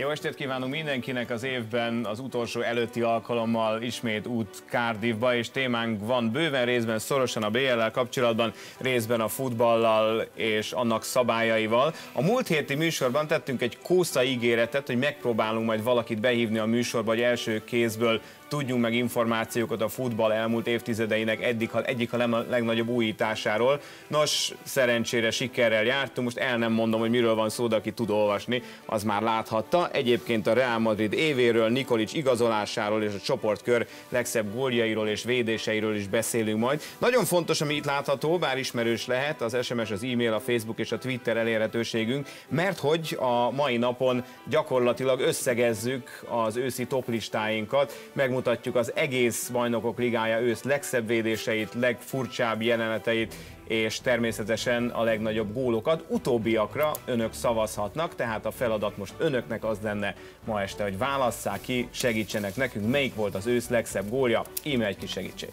Jó estét kívánunk mindenkinek az évben az utolsó előtti alkalommal ismét út Cardiffba, és témánk van bőven részben szorosan a BL-lel kapcsolatban, részben a futballal és annak szabályaival. A múlt héti műsorban tettünk egy kósza ígéretet, hogy megpróbálunk majd valakit behívni a műsorba, hogy első kézből tudjunk meg információkat a futball elmúlt évtizedeinek eddig, egyik a legnagyobb újításáról. Nos, szerencsére sikerrel jártunk, most el nem mondom, hogy miről van szó, de aki tud olvasni, az már láthatta. Egyébként a Real Madrid évéről, Nikolic igazolásáról és a csoportkör legszebb góljairól és védéseiről is beszélünk majd. Nagyon fontos, ami itt látható, bár ismerős lehet, az SMS, az e-mail, a Facebook és a Twitter elérhetőségünk, mert hogy a mai napon gyakorlatilag összegezzük az őszi toplistáinkat, megmutatjuk bemutatjuk az egész bajnokok ligája ősz legszebb védéseit, legfurcsább jeleneteit, és természetesen a legnagyobb gólokat. Utóbbiakra önök szavazhatnak, tehát a feladat most önöknek az lenne ma este, hogy válasszák ki, segítsenek nekünk, melyik volt az ősz legszebb gólja. Íme egy kis segítség.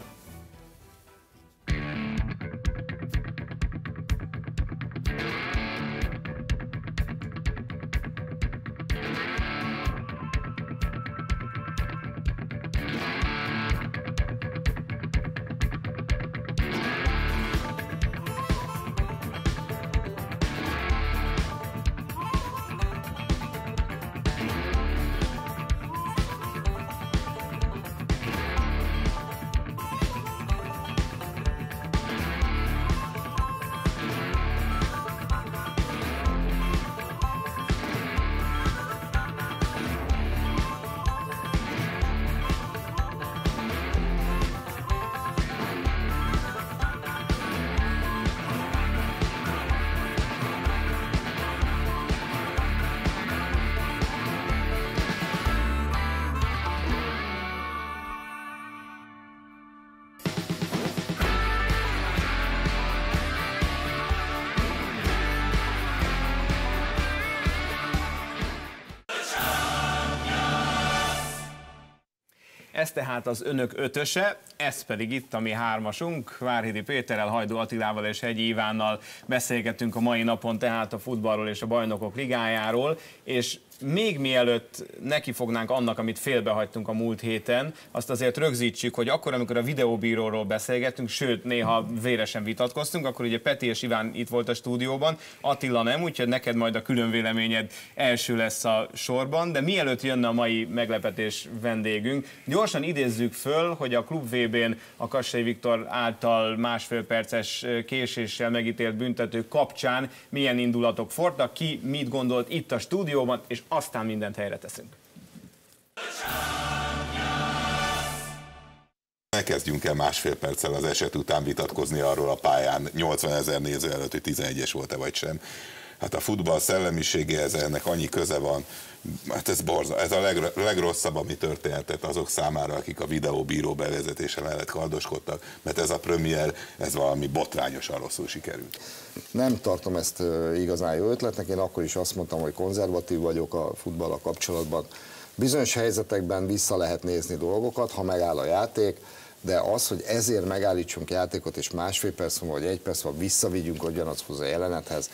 Ez tehát az önök ötöse, ez pedig itt a mi hármasunk. Várhidi Péterrel, Hajdó Attilával és Hegyi Ivánnal beszélgetünk a mai napon tehát a futballról és a bajnokok ligájáról, és még mielőtt neki fognánk annak, amit félbehagytunk a múlt héten, azt azért rögzítsük, hogy akkor, amikor a videóbíróról beszélgettünk, sőt, néha véresen vitatkoztunk, akkor ugye Peti és Iván itt volt a stúdióban, Attila nem, úgyhogy neked majd a külön véleményed első lesz a sorban, de mielőtt jönne a mai meglepetés vendégünk, gyorsan idézzük föl, hogy a Klub VB-n a Kassai Viktor által másfél perces késéssel megítélt büntető kapcsán milyen indulatok fortak, ki mit gondolt itt a stúdióban, és aztán mindent helyre teszünk. Ne kezdjünk el másfél perccel az eset után vitatkozni arról a pályán 80 ezer néző előtt, hogy 11-es volt-e vagy sem. Hát a futball szellemiségéhez ennek annyi köze van, hát ez borza, ez a leg, legrosszabb, ami történhetett azok számára, akik a videóbíró bevezetése mellett kardoskodtak, mert ez a premier, ez valami botrányosan rosszul sikerült. Nem tartom ezt igazán jó ötletnek, én akkor is azt mondtam, hogy konzervatív vagyok a futballal kapcsolatban. Bizonyos helyzetekben vissza lehet nézni dolgokat, ha megáll a játék, de az, hogy ezért megállítsunk játékot, és másfél perc múlva, vagy egy perc múlva visszavigyünk ugyanazhoz a jelenethez,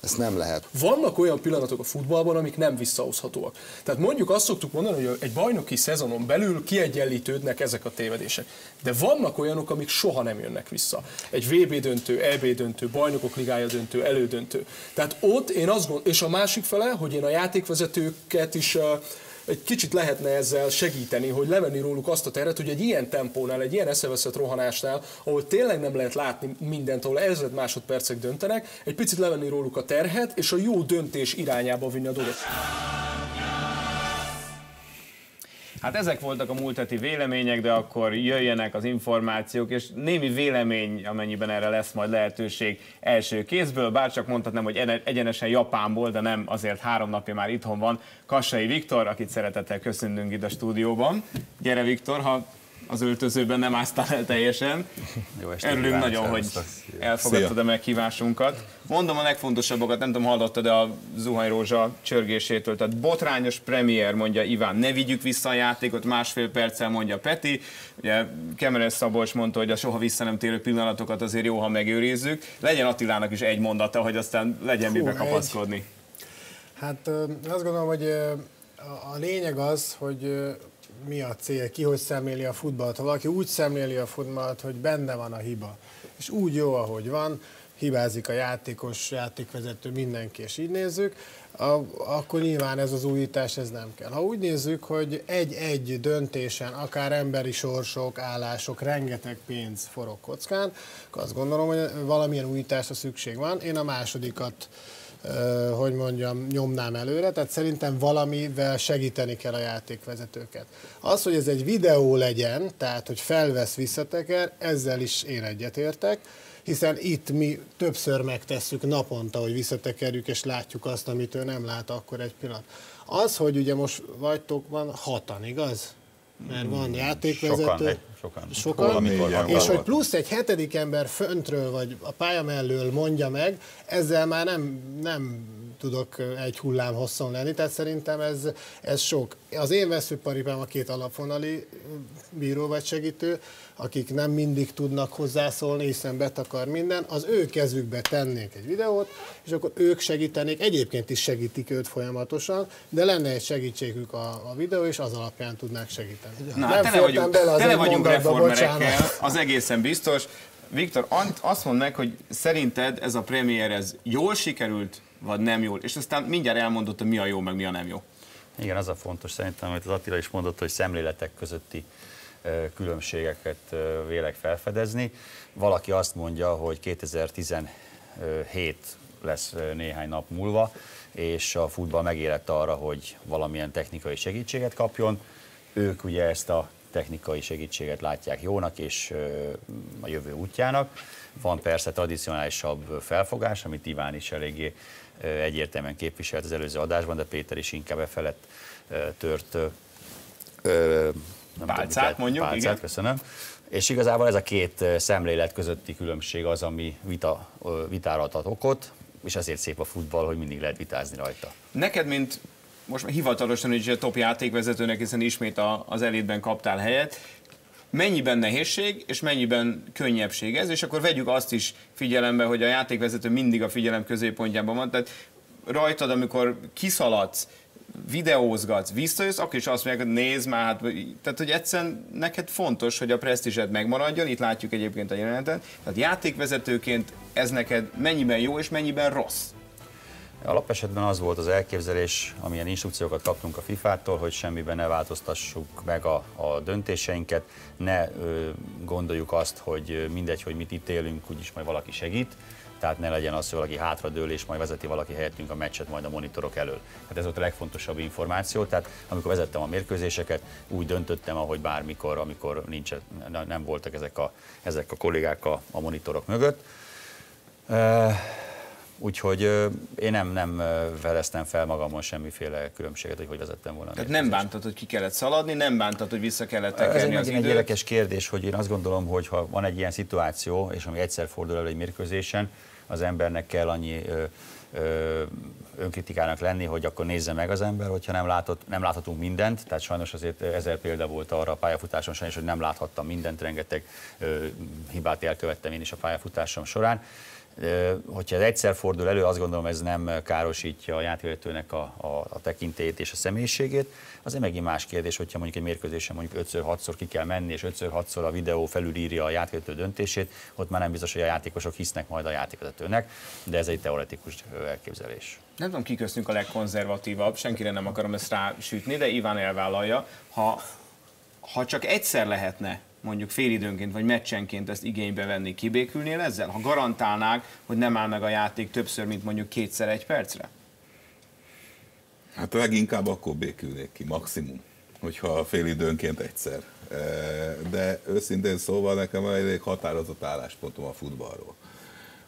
ezt nem lehet. Vannak olyan pillanatok a futballban, amik nem visszahozhatóak. Tehát mondjuk azt szoktuk mondani, hogy egy bajnoki szezonon belül kiegyenlítődnek ezek a tévedések. De vannak olyanok, amik soha nem jönnek vissza. Egy VB döntő, EB döntő, bajnokok ligája döntő, elődöntő. Tehát ott én azt gondolom, és a másik fele, hogy én a játékvezetőket is egy kicsit lehetne ezzel segíteni, hogy levenni róluk azt a teret, hogy egy ilyen tempónál, egy ilyen eszeveszett rohanásnál, ahol tényleg nem lehet látni mindent, ahol ezred másodpercek döntenek, egy picit levenni róluk a terhet, és a jó döntés irányába vinni a dolgot. Hát ezek voltak a múlt heti vélemények, de akkor jöjjenek az információk, és némi vélemény, amennyiben erre lesz majd lehetőség első kézből, bár csak mondhatnám, hogy egyenesen Japánból, de nem, azért három napja már itthon van, Kassai Viktor, akit szeretettel köszönünk itt a stúdióban. Gyere Viktor, ha az öltözőben nem áztál el teljesen. Jó Örülünk nagyon, hogy elfogadtad a meghívásunkat. Mondom a legfontosabbakat, nem tudom, hallottad a Zuhany Rózsa csörgésétől. Tehát botrányos premier, mondja Iván, ne vigyük vissza a játékot, másfél perccel mondja Peti. Ugye Kemeres Szabolcs mondta, hogy a soha vissza nem térő pillanatokat azért jó, ha megőrizzük. Legyen Attilának is egy mondata, hogy aztán legyen Hú, mibe kapaszkodni. Hát azt gondolom, hogy a lényeg az, hogy mi a cél, ki hogy szemléli a futballt. Ha valaki úgy szemléli a futballt, hogy benne van a hiba, és úgy jó, ahogy van, hibázik a játékos, játékvezető, mindenki, és így nézzük, akkor nyilván ez az újítás, ez nem kell. Ha úgy nézzük, hogy egy-egy döntésen, akár emberi sorsok, állások, rengeteg pénz forog kockán, akkor azt gondolom, hogy valamilyen újításra szükség van. Én a másodikat hogy mondjam, nyomnám előre, tehát szerintem valamivel segíteni kell a játékvezetőket. Az, hogy ez egy videó legyen, tehát hogy felvesz visszateker, ezzel is én egyetértek, hiszen itt mi többször megtesszük naponta, hogy visszatekerjük, és látjuk azt, amit ő nem lát akkor egy pillanat. Az, hogy ugye most vagytok van hatan, igaz? Mert van hmm, játékvezető. Sokan, sokan. sokan. Négyen, és hogy plusz egy hetedik ember föntről, vagy a pálya mellől mondja meg, ezzel már nem, nem tudok egy hullám hosszon lenni, tehát szerintem ez, ez sok. Az én veszőparipám a két alapvonali bíró vagy segítő, akik nem mindig tudnak hozzászólni, hiszen betakar minden, az ő kezükbe tennék egy videót, és akkor ők segítenék, egyébként is segítik őt folyamatosan, de lenne egy segítségük a, a videó, és az alapján tudnák segíteni. Na, nem tele vagyunk, bele az tele vagyunk reformerekkel, az egészen biztos. Viktor, azt mondd meg, hogy szerinted ez a premier ez jól sikerült, vagy nem jól? És aztán mindjárt elmondott, hogy mi a jó, meg mi a nem jó. Igen, az a fontos szerintem, amit az Attila is mondott, hogy szemléletek közötti különbségeket vélek felfedezni. Valaki azt mondja, hogy 2017 lesz néhány nap múlva, és a futball megérett arra, hogy valamilyen technikai segítséget kapjon. Ők ugye ezt a technikai segítséget látják jónak és a jövő útjának. Van persze tradicionálisabb felfogás, amit Iván is eléggé egyértelműen képviselt az előző adásban, de Péter is inkább e felett tört nem pálcát tudom, mondjuk, pálcát, igen. köszönöm. És igazából ez a két szemlélet közötti különbség az, ami vita, vitára adhat okot, és ezért szép a futball, hogy mindig lehet vitázni rajta. Neked, mint most hivatalosan is a top játékvezetőnek, hiszen ismét az elétben kaptál helyet, mennyiben nehézség, és mennyiben könnyebbség ez, és akkor vegyük azt is figyelembe, hogy a játékvezető mindig a figyelem középpontjában van, tehát rajtad, amikor kiszaladsz, videózgatsz, visszajössz, akkor is azt mondják, hogy nézd már, hát, tehát hogy egyszerűen neked fontos, hogy a presztízsed megmaradjon, itt látjuk egyébként a jelenetet, tehát játékvezetőként ez neked mennyiben jó és mennyiben rossz? Alapesetben az volt az elképzelés, amilyen instrukciókat kaptunk a FIFA-tól, hogy semmiben ne változtassuk meg a, a döntéseinket, ne ö, gondoljuk azt, hogy mindegy, hogy mit ítélünk, úgyis majd valaki segít, tehát ne legyen az, hogy valaki hátradől és majd vezeti valaki helyettünk a meccset majd a monitorok elől. Hát ez volt a legfontosabb információ, tehát amikor vezettem a mérkőzéseket, úgy döntöttem, ahogy bármikor, amikor nincs, nem voltak ezek a, ezek a kollégák a, a monitorok mögött. Úgyhogy én nem, nem veleztem fel magamon semmiféle különbséget, hogy hogy vezettem volna. Tehát nem bántad, hogy ki kellett szaladni, nem bántad, hogy vissza kellett tekerni Ez egy, egy érdekes kérdés, hogy én azt gondolom, hogy ha van egy ilyen szituáció, és ami egyszer fordul elő egy mérkőzésen, az embernek kell annyi ö, ö, önkritikának lenni, hogy akkor nézze meg az ember, hogyha nem, látott, nem láthatunk mindent, tehát sajnos azért ezer példa volt arra a pályafutáson sajnos, hogy nem láthattam mindent, rengeteg ö, hibát elkövettem én is a pályafutásom során hogyha ez egyszer fordul elő, azt gondolom ez nem károsítja a játékvezetőnek a, a, a tekintélyét és a személyiségét. Az megint más kérdés, hogyha mondjuk egy mérkőzésen mondjuk 5-6-szor ki kell menni, és 5-6-szor a videó felülírja a játékvezető döntését, ott már nem biztos, hogy a játékosok hisznek majd a játékvezetőnek, de ez egy teoretikus elképzelés. Nem tudom, ki köztünk a legkonzervatívabb, senkire nem akarom ezt rásütni, de Iván elvállalja. Ha, ha csak egyszer lehetne mondjuk félidőnként vagy meccsenként ezt igénybe venni, kibékülnél ezzel? Ha garantálnák, hogy nem áll meg a játék többször, mint mondjuk kétszer egy percre? Hát leginkább akkor békülnék ki, maximum, hogyha félidőnként egyszer. De őszintén szóval nekem elég határozott álláspontom a futballról.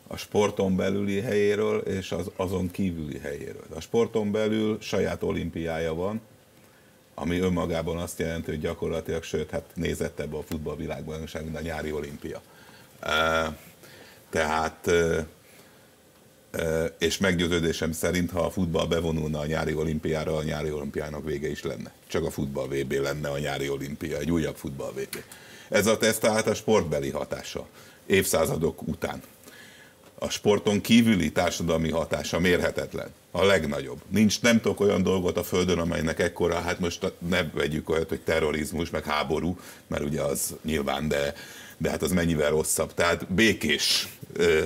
A sporton belüli helyéről és az azon kívüli helyéről. A sporton belül saját olimpiája van, ami önmagában azt jelenti, hogy gyakorlatilag, sőt, hát nézettebb a futballvilágban, mint a nyári olimpia. Tehát és meggyőződésem szerint, ha a futball bevonulna a nyári olimpiára, a nyári olimpiának vége is lenne. Csak a futball VB lenne a nyári olimpia, egy újabb futball VB. Ez a teszt tehát a sportbeli hatása, évszázadok után. A sporton kívüli társadalmi hatása mérhetetlen. A legnagyobb. Nincs, nem tudok olyan dolgot a Földön, amelynek ekkora, hát most ne vegyük olyat, hogy terrorizmus, meg háború, mert ugye az nyilván, de, de hát az mennyivel rosszabb. Tehát békés ö,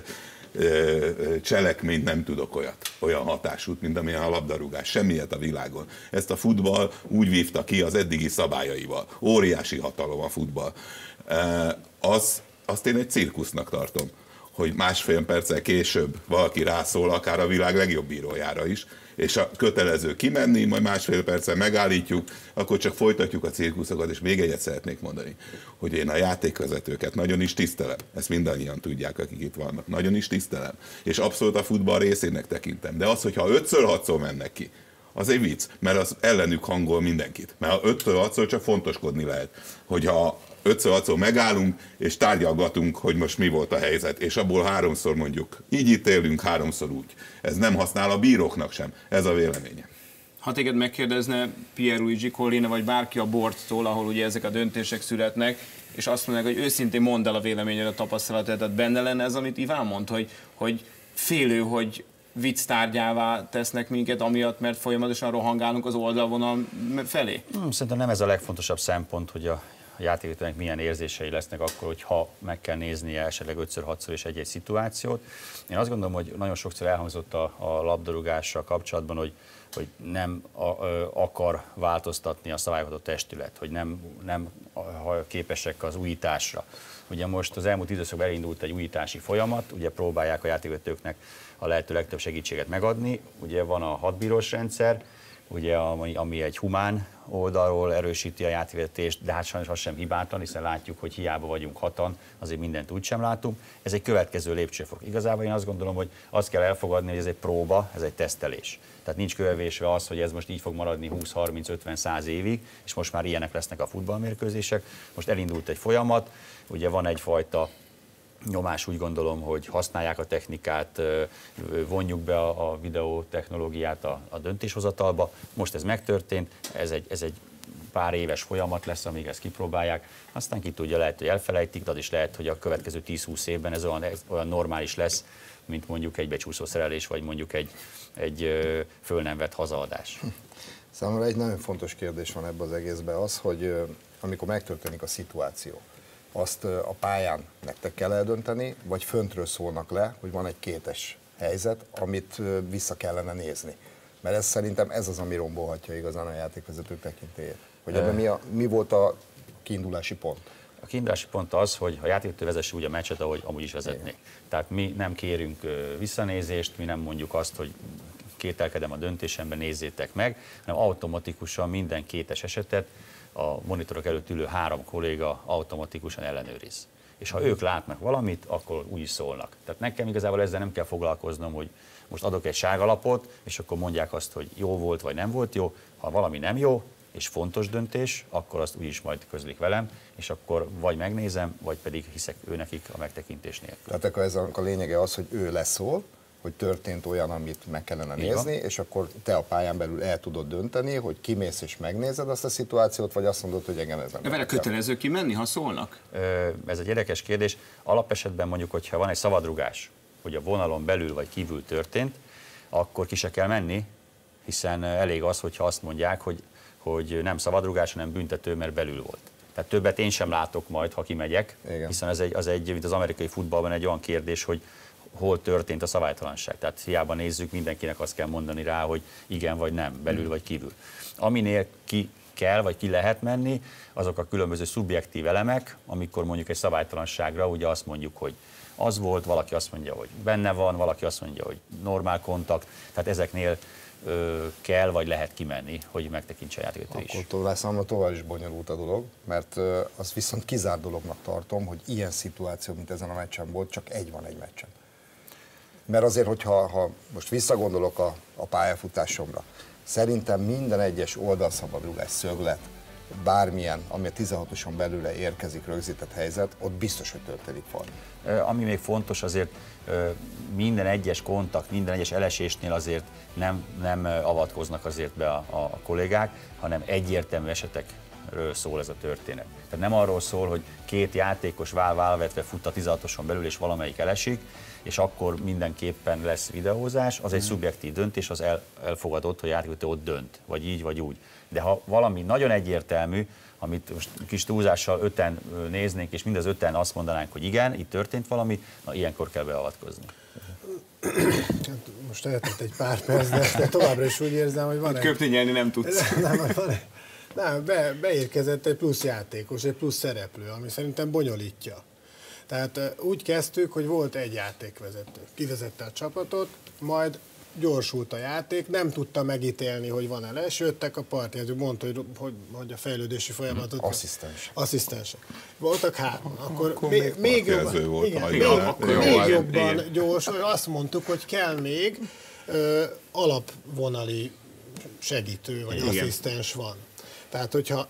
ö, cselekményt nem tudok olyat, olyan hatásút, mint amilyen a labdarúgás. Semmiet a világon. Ezt a futball úgy vívta ki az eddigi szabályaival. Óriási hatalom a futball. Az, azt én egy cirkusznak tartom hogy másfél perccel később valaki rászól, akár a világ legjobb bírójára is, és a kötelező kimenni, majd másfél perccel megállítjuk, akkor csak folytatjuk a cirkuszokat, és még egyet szeretnék mondani, hogy én a játékvezetőket nagyon is tisztelem, ezt mindannyian tudják, akik itt vannak, nagyon is tisztelem, és abszolút a futball részének tekintem, de az, hogyha ötször hatszor mennek ki, az egy vicc, mert az ellenük hangol mindenkit. Mert ha ötször hatszor csak fontoskodni lehet. Hogyha ötször hatszor megállunk, és tárgyalgatunk, hogy most mi volt a helyzet, és abból háromszor mondjuk így ítélünk, háromszor úgy. Ez nem használ a bíróknak sem, ez a véleménye. Ha téged megkérdezne Pierluigi Collina, vagy bárki a bordtól, ahol ugye ezek a döntések születnek, és azt mondják, hogy őszintén mondd el a véleményed, a tapasztalatod, tehát benne lenne ez, amit Iván mond, hogy, hogy félő, hogy vicc tárgyává tesznek minket, amiatt, mert folyamatosan rohangálunk az oldalvonal felé? Hmm, szerintem nem ez a legfontosabb szempont, hogy a a milyen érzései lesznek akkor, hogyha meg kell néznie esetleg 5-6-szor is egy-egy szituációt. Én azt gondolom, hogy nagyon sokszor elhangzott a, a labdarúgással kapcsolatban, hogy, hogy nem a, ö, akar változtatni a szabályokat a testület, hogy nem, nem képesek az újításra. Ugye most az elmúlt időszakban elindult egy újítási folyamat, ugye próbálják a játékvezetőknek a lehető legtöbb segítséget megadni. Ugye van a hatbírós rendszer, ugye, ami, ami egy humán oldalról erősíti a játékvezetést, de hát sajnos az sem hibátlan, hiszen látjuk, hogy hiába vagyunk hatan, azért mindent úgy sem látunk. Ez egy következő lépcsőfok. Igazából én azt gondolom, hogy azt kell elfogadni, hogy ez egy próba, ez egy tesztelés. Tehát nincs kövevésve az, hogy ez most így fog maradni 20-30-50-100 évig, és most már ilyenek lesznek a futballmérkőzések. Most elindult egy folyamat, ugye van egyfajta nyomás úgy gondolom, hogy használják a technikát, vonjuk be a, a videó technológiát a, döntéshozatalba. Most ez megtörtént, ez egy, ez egy pár éves folyamat lesz, amíg ezt kipróbálják. Aztán ki tudja, lehet, hogy elfelejtik, de az is lehet, hogy a következő 10-20 évben ez olyan, olyan normális lesz, mint mondjuk egy becsúszó szerelés, vagy mondjuk egy, egy föl nem vett hazaadás. Számomra egy nagyon fontos kérdés van ebben az egészben az, hogy amikor megtörténik a szituáció, azt a pályán nektek kell eldönteni, vagy föntről szólnak le, hogy van egy kétes helyzet, amit vissza kellene nézni. Mert ez szerintem ez az, ami rombolhatja igazán a játékvezető tekintélyét. Hogy ebben mi, a, mi volt a kiindulási pont? A kiindulási pont az, hogy a játékvezető vezesse úgy a meccset, ahogy amúgy is vezetnék. Tehát mi nem kérünk visszanézést, mi nem mondjuk azt, hogy kételkedem a döntésemben, nézzétek meg, hanem automatikusan minden kétes esetet a monitorok előtt ülő három kolléga automatikusan ellenőriz. És ha ők látnak valamit, akkor úgy szólnak. Tehát nekem igazából ezzel nem kell foglalkoznom, hogy most adok egy sárgalapot, és akkor mondják azt, hogy jó volt vagy nem volt jó. Ha valami nem jó, és fontos döntés, akkor azt úgyis majd közlik velem, és akkor vagy megnézem, vagy pedig hiszek ő nekik a megtekintés nélkül. Tehát akkor ez a lényege az, hogy ő leszól, hogy történt olyan, amit meg kellene Igen. nézni, és akkor te a pályán belül el tudod dönteni, hogy kimész és megnézed azt a szituációt, vagy azt mondod, hogy engem ez nem. De vele kötelező kimenni, ha szólnak? Ez egy érdekes kérdés. Alapesetben mondjuk, hogyha van egy szabadrugás, hogy a vonalon belül vagy kívül történt, akkor ki se kell menni, hiszen elég az, hogyha azt mondják, hogy, hogy nem szabadrugás, hanem büntető, mert belül volt. Tehát többet én sem látok majd, ha kimegyek, Igen. hiszen ez egy, az egy, mint az amerikai futballban egy olyan kérdés, hogy hol történt a szabálytalanság. Tehát hiába nézzük, mindenkinek azt kell mondani rá, hogy igen vagy nem, belül vagy kívül. Aminél ki kell, vagy ki lehet menni, azok a különböző szubjektív elemek, amikor mondjuk egy szabálytalanságra ugye azt mondjuk, hogy az volt, valaki azt mondja, hogy benne van, valaki azt mondja, hogy normál kontakt, tehát ezeknél ö, kell vagy lehet kimenni, hogy megtekintse a játékot is. Akkor tovább számomra tovább is bonyolult a dolog, mert ö, azt viszont kizár dolognak tartom, hogy ilyen szituáció, mint ezen a meccsen volt, csak egy van egy meccsen. Mert azért, hogyha ha most visszagondolok a, a pályafutásomra, szerintem minden egyes oldalszabadrugás szöglet, bármilyen, ami a 16-oson belőle érkezik rögzített helyzet, ott biztos, hogy történik fal. Ami még fontos, azért minden egyes kontakt, minden egyes elesésnél azért nem, nem avatkoznak azért be a, a kollégák, hanem egyértelmű esetek versenyről szól ez a történet. Tehát nem arról szól, hogy két játékos vál válvetve fut a 16-oson belül, és valamelyik elesik, és akkor mindenképpen lesz videózás, az egy szubjektív döntés, az el, elfogadott, hogy játék ott dönt, vagy így, vagy úgy. De ha valami nagyon egyértelmű, amit most kis túlzással öten néznénk, és mind az öten azt mondanánk, hogy igen, itt történt valami, na ilyenkor kell beavatkozni. Hát most eltett egy pár perc, de, de továbbra is úgy érzem, hogy van egy... Köpni nyerni nem tudsz. Nem, van egy, nem be, beérkezett egy plusz játékos, egy plusz szereplő, ami szerintem bonyolítja. Tehát úgy kezdtük, hogy volt egy játékvezető. Kivezette a csapatot, majd gyorsult a játék, nem tudta megítélni, hogy van-e les, jöttek a partjázók, mondta, hogy, hogy, hogy a fejlődési folyamatot... Asszisztens. Asszisztensek. Voltak három. Akkor, Akkor még, még jobban, volt, igen, még, jól hát jobban igen. gyors, hogy azt mondtuk, hogy kell még ö, alapvonali segítő vagy Igen. asszisztens van. Tehát, hogyha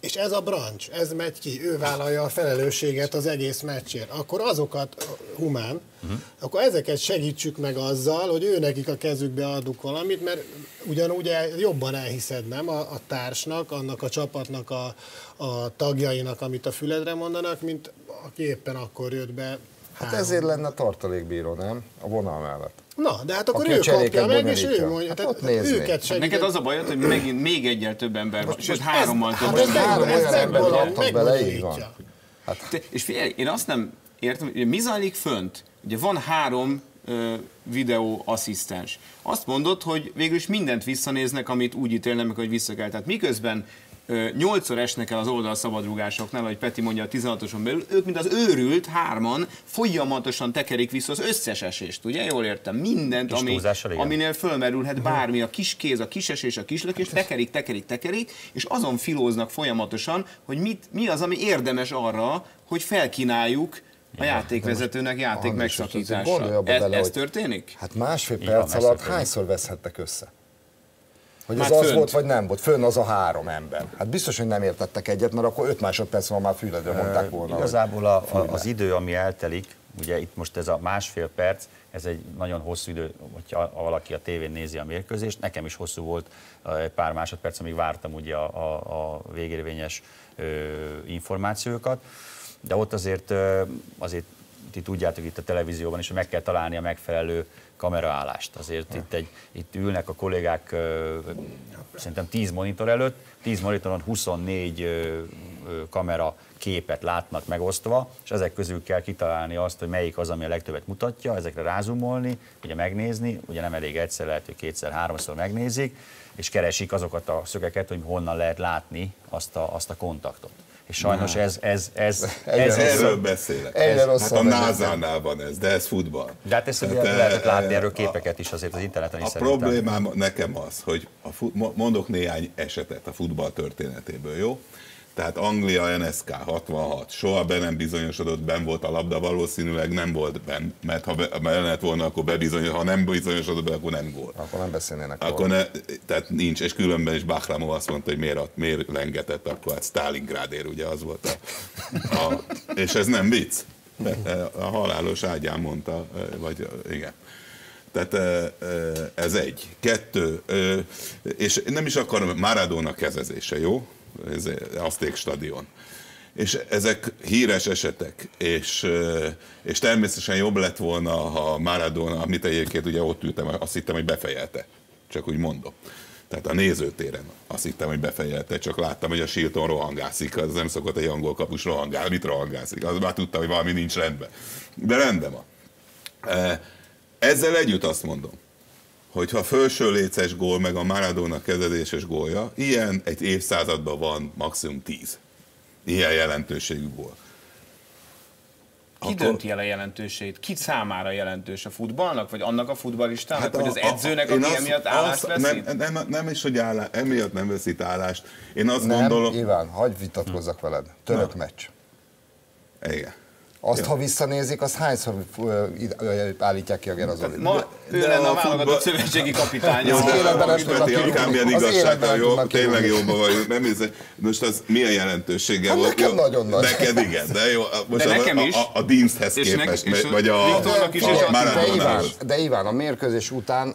és ez a brancs, ez megy ki, ő vállalja a felelősséget az egész meccsért, akkor azokat, humán, uh-huh. akkor ezeket segítsük meg azzal, hogy ő nekik a kezükbe adunk valamit, mert ugyanúgy el, jobban elhiszed, nem, a, a társnak, annak a csapatnak a, a tagjainak, amit a füledre mondanak, mint aki éppen akkor jött be. Hát három. ezért lenne tartalékbíró, nem? A vonal mellett. Na, de hát akkor Aki ő kapja meg, és ő mondja. Hát Tehát ott néznék. őket Hát segít. neked az a bajod, hogy megint még egyel több ember van, sőt hárommal hát több ember. Három meg- olyan megbonyol- raktak bele, így van. Te- És figyelj, én azt nem értem, hogy mi zajlik fönt? Ugye van három ö, videó asszisztens. Azt mondod, hogy végül is mindent visszanéznek, amit úgy ítélnek meg, hogy vissza kell. Tehát miközben nyolcszor esnek el az oldal szabadrugásoknál, ahogy Peti mondja a 16-oson belül, ők, mint az őrült, hárman folyamatosan tekerik vissza az összes esést, ugye? Jól értem. Mindent, Kis ami, aminél fölmerülhet bármi, a kis kéz, a kis esés, a kislökés, tekerik, tekerik, tekerik, és azon filóznak folyamatosan, hogy mit, mi az, ami érdemes arra, hogy felkínáljuk a játékvezetőnek játék megszakítással. abba Ez, bele, ez történik? Hát másfél perc alatt hányszor veszhettek össze? Hogy Már ez az fönt. volt, vagy nem volt. Fönn az a három ember. Hát biztos, hogy nem értettek egyet, mert akkor öt másodperc van már füledre mondták volna. Igazából a, a, az idő, ami eltelik, ugye itt most ez a másfél perc, ez egy nagyon hosszú idő, hogyha valaki a tévén nézi a mérkőzést. Nekem is hosszú volt egy pár másodperc, amíg vártam ugye a, a, a végérvényes ö, információkat. De ott azért, ö, azért ti tudjátok itt a televízióban is, hogy meg kell találni a megfelelő kameraállást. Azért itt, egy, itt ülnek a kollégák szerintem 10 monitor előtt, 10 monitoron 24 ö, ö, kamera képet látnak megosztva, és ezek közül kell kitalálni azt, hogy melyik az, ami a legtöbbet mutatja, ezekre rázumolni, ugye megnézni, ugye nem elég egyszer, lehet, hogy kétszer, háromszor megnézik, és keresik azokat a szögeket, hogy honnan lehet látni azt a, azt a kontaktot. És sajnos ez, ez, ez, ez, ez, Erről beszélek. Egyre hát a. NASA-nál van ez, de ez futball. de hát ezt ugye lehetett látni eh, erről a- képeket is azért az interneten is A szerintem. problémám nekem az, hogy a fut, mo- mondok néhány esetet a futball történetéből, jó? Tehát Anglia NSK 66, soha be nem bizonyosodott, ben volt a labda, valószínűleg nem volt ben, mert ha be, be lett volna, akkor bebizonyos, ha nem bizonyosodott be, akkor nem gól. Akkor nem beszélnének Akkor ne, tehát nincs, és különben is Bachramov azt mondta, hogy miért, miért lengetett, akkor hát Stalingrádért, ugye az volt a, a és ez nem vicc. A halálos ágyán mondta, vagy igen. Tehát ez egy. Kettő, és nem is akarom, Maradona kezezése, jó? Azték stadion. És ezek híres esetek, és, és természetesen jobb lett volna, ha Maradona, amit egyébként ugye ott ültem, azt hittem, hogy befejelte. Csak úgy mondom. Tehát a nézőtéren azt hittem, hogy befejelte, csak láttam, hogy a Silton rohangászik, az nem szokott egy angol kapus rohangálni, mit rohangászik, az már tudta, hogy valami nincs rendben. De rendben van. Ezzel együtt azt mondom, hogy ha felső léces gól, meg a Maradona kezezéses gólja, ilyen egy évszázadban van maximum tíz. Ilyen jelentőségű gól. Ki Akkor- dönti el a jelentőségét? Ki számára jelentős a futballnak, vagy annak a futballistának, hát vagy a- az a- edzőnek, én aki azt- emiatt állást azt- veszít? Nem, nem, nem, is, hogy állá, emiatt nem veszít állást. Én azt Nem, gondolom... Iván, hagyd vitatkozzak veled. Török meccs. Igen. Azt, ha visszanézik, az hányszor állítják ki a Gerazolit? Ma ő de lenne a a válogatott szövetségi kapitánya. Az életben nem Üdveti tudnak kirúgni. Az nem jó, tényleg jóban vagyunk, nem hiszem. Most az milyen jelentősége Hát volt? nekem Jó, nagyon nagy. Neked igen, de jó, most De a, nekem a, is. a, a És képest, nek- a vagy a, is, a- Maradonához. de Iván, a mérkőzés után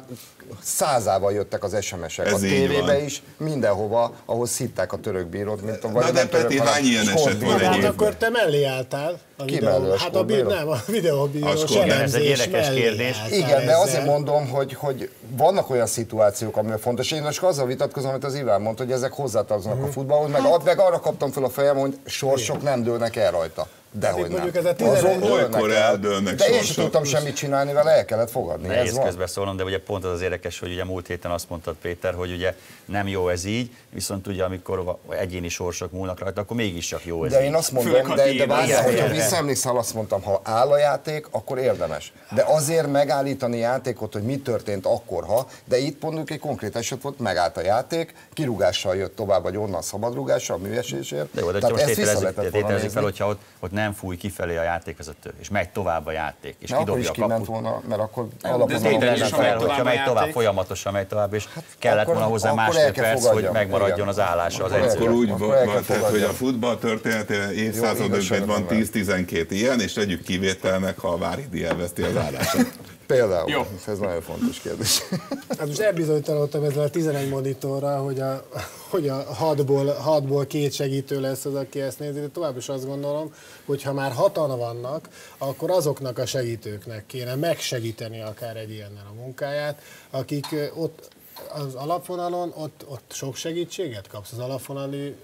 százával jöttek az SMS-ek. Ez a tévébe van. is, mindenhova, ahol szitták a török bírót, mint a Na de Peti, hány ilyen eset van Hát egy akkor évben? te mellé álltál. A Ki videó, mellé, a hát a, bí- sportbíró? nem, a videóbíró A sportbíró. Igen, ez egy érdekes kérdés. Igen, de ezzel. azért mondom, hogy, hogy vannak olyan szituációk, ami fontos. Én most azzal vitatkozom, amit az Iván mondta, hogy ezek hozzátartoznak Mhm. a futballhoz, meg, ad, meg arra kaptam fel a fejem, hogy sorsok nem dőlnek el rajta. Dehogy nem. mondjuk ez a 11 Azon Olykor el. eldőlnek De én sem tudtam semmit csinálni vele, el kellett fogadni. Ez Nehéz van. közbeszólnom, de ugye pont az az érdekes, hogy ugye múlt héten azt mondtad Péter, hogy ugye nem jó ez így, viszont ugye amikor egyéni sorsok múlnak rajta, akkor mégiscsak jó ez De így. én azt Főleg, mondom, ha de, de az. hogyha visszaemlékszel, azt mondtam, ha áll a játék, akkor érdemes. De azért megállítani játékot, hogy mi történt akkor, ha, de itt mondjuk egy konkrét eset volt, megállt a játék, kirúgással jött tovább, vagy onnan szabadrúgással, műesésért. De jó, de Tehát most ezt vissza tételezzük, lehetett volna tételezzük fel, hogyha ott, ott nem fúj kifelé a játékvezető, és megy tovább a játék, és De akkor is kidobja a kaput. volna, mert akkor is, ha fel, megy hogyha megy tovább, folyamatosan megy tovább, és kellett akkor- volna hozzá másfél kell perc, hogy megmaradjon Igen. az állása az Akkor el edző. Akkor úgy van, tehát, hogy a futball történetében évszázadokban van. 10-12 ilyen, és tegyük kivételnek, ha a Váridi elveszti az állását. Például. Jó. Ez nagyon fontos kérdés. Hát most elbizonytalanodtam ezzel a 11 monitorral, hogy a, hogy a hatból, hatból két segítő lesz az, aki ezt nézi, de tovább is azt gondolom, hogy ha már hatan vannak, akkor azoknak a segítőknek kéne megsegíteni akár egy ilyennel a munkáját, akik ott az alapvonalon, ott, ott sok segítséget kapsz az alapvonali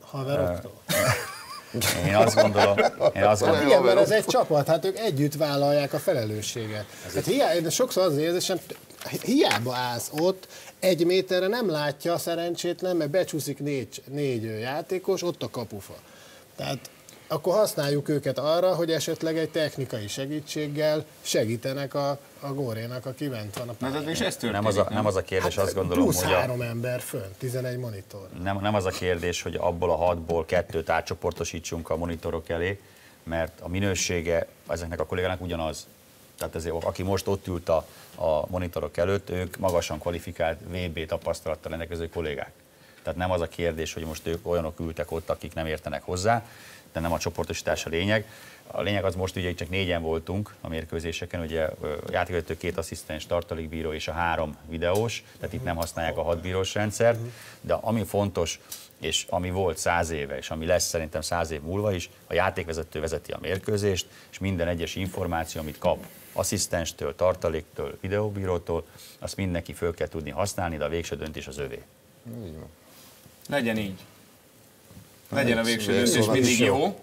haveroktól? Én azt gondolom, én azt Hát gondolom, igen, mert ez egy csapat, hát ők együtt vállalják a felelősséget. Hát hiába, de sokszor az érzésem, hiába állsz ott, egy méterre nem látja szerencsétlen, mert becsúszik négy, négy játékos, ott a kapufa. Tehát akkor használjuk őket arra, hogy esetleg egy technikai segítséggel segítenek a, a górénak, aki bent van a pályán. tehát és ez történik, nem az a, nem az a kérdés, azt gondolom, Plusz hogy a, három ember fönn, 11 monitor. nem, nem az a kérdés, hogy abból a hatból kettőt átcsoportosítsunk a monitorok elé, mert a minősége ezeknek a kollégának ugyanaz. Tehát ezért, aki most ott ült a, a monitorok előtt, ők magasan kvalifikált VB tapasztalattal rendelkező kollégák. Tehát nem az a kérdés, hogy most ők olyanok ültek ott, akik nem értenek hozzá, de nem a csoportosítás a lényeg. A lényeg az most ugye hogy csak négyen voltunk a mérkőzéseken, ugye játékvezető, két asszisztens, tartalékbíró és a három videós, tehát itt nem használják a hat bírós rendszert, de ami fontos, és ami volt száz éve, és ami lesz szerintem száz év múlva is, a játékvezető vezeti a mérkőzést, és minden egyes információ, amit kap asszisztenstől, tartaléktől, videóbírótól, azt mindenki föl kell tudni használni, de a végső döntés az övé. Legyen így. Legyen a végső döntés mindig jó. jó,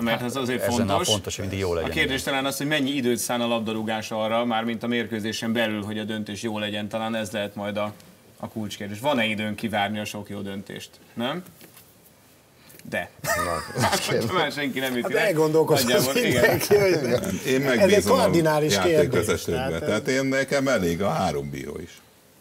mert ez azért Ezen a fontos. fontos, hogy mindig jó A legyen. kérdés talán az, hogy mennyi időt szán a labdarúgás arra, mármint a mérkőzésen belül, hogy a döntés jó legyen, talán ez lehet majd a, a kulcskérdés. Van-e időn kivárni a sok jó döntést? Nem? De. Hát, hogyha már senki nem üti Hát elgondolkozhat mindenki, hogy Én Ez egy megbízom a kardinális kérdés. Tehát- Tehát én nekem elég a három bíró is.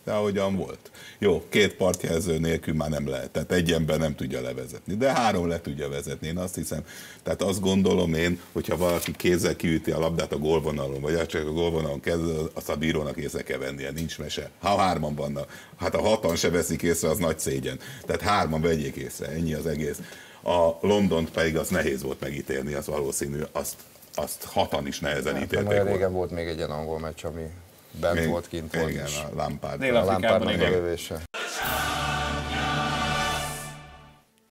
De ahogyan volt. Jó, két partjelző nélkül már nem lehet. Tehát egy ember nem tudja levezetni. De három le tudja vezetni, én azt hiszem. Tehát azt gondolom én, hogyha valaki kézzel kiüti a labdát a gólvonalon, vagy csak a gólvonalon kezd, azt a bírónak észre kell vennie, nincs mese. Ha hárman vannak, hát a hatan se veszik észre, az nagy szégyen. Tehát hárman vegyék észre, ennyi az egész. A Londont pedig az nehéz volt megítélni, az valószínű, azt, azt hatan is nehezen Nem ítélték. olyan régen volt még egy ilyen angol meccs, ami bent Még- volt, kint volt. Igen, a Lampard. Dél-Afrikában, Lampardnak a lövése.